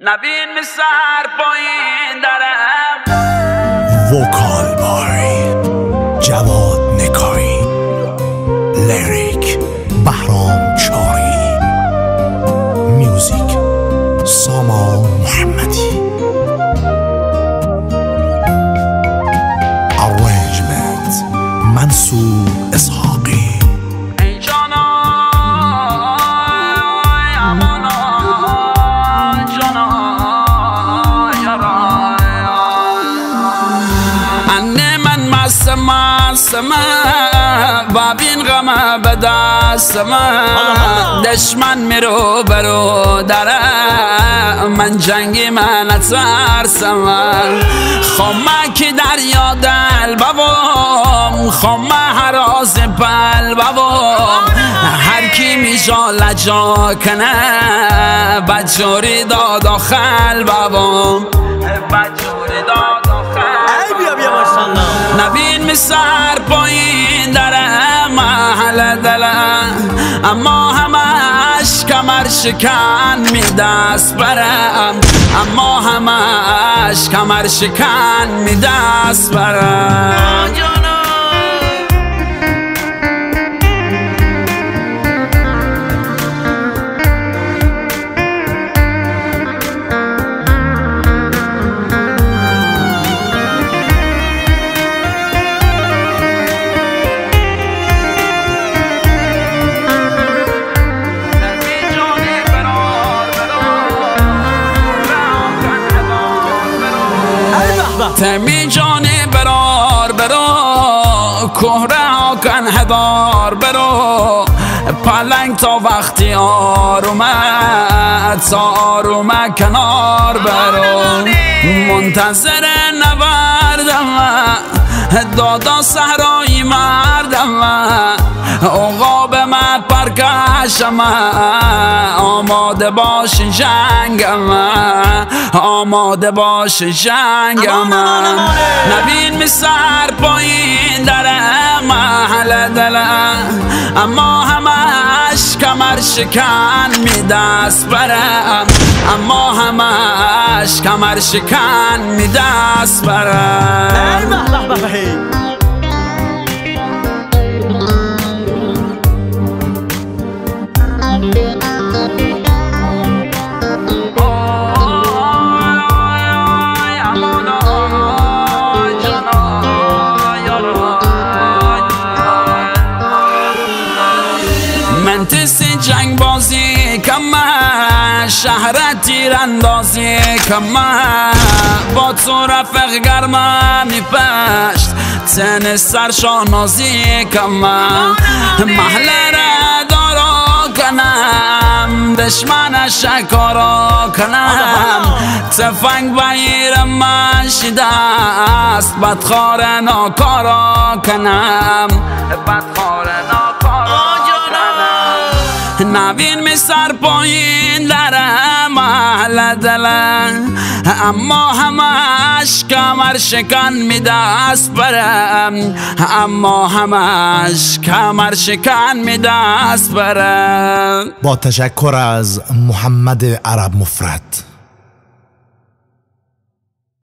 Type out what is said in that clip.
نبین سر پایین درم. وکال بای جواد نکایی لیریک بهرام چاری. میوزیک ساما محمدی. ارنجمنت منصور اسحاقی مست مستم بابین غم به دستم دشمن میرو برو درم من جنگی من ترسم خمک دریا دل بابام خمه حراز پل بابام. هر کی میجا لجا کنه بجوری داد و خل بابام. بجوری داد سر پایین دره محل دله اما همش کمر شکن می دست برم. اما همش کمر شکن می دست برم. تمی جانی برار برو کهره کن هدار برو پلنگ تا وقتی آرومه تا آرومه کنار برو منتظر نبردم دادا صحرایی مردم. اوقاب من پرکشم آماده باش جنگم. آماده باش جنگم نبین می سر پایین دره محل دله اما همش کمر شکن می دست برم اما همش کمر شکن می دست برم شهر تیراندازی کم با تو رفق گرمه میپشت تن سرشانازی کم محل را دارا کنم دشمن شکارا کنم. تفنگ بگیرم من شدست بدخار ناکارا کنم. بدخار ناکارا نبین می سر پایین دره محل دله اما همش کمر شکن می دست برم. اما همش کمر شکن می دست برم. با تشکر از محمد عرب مفرد.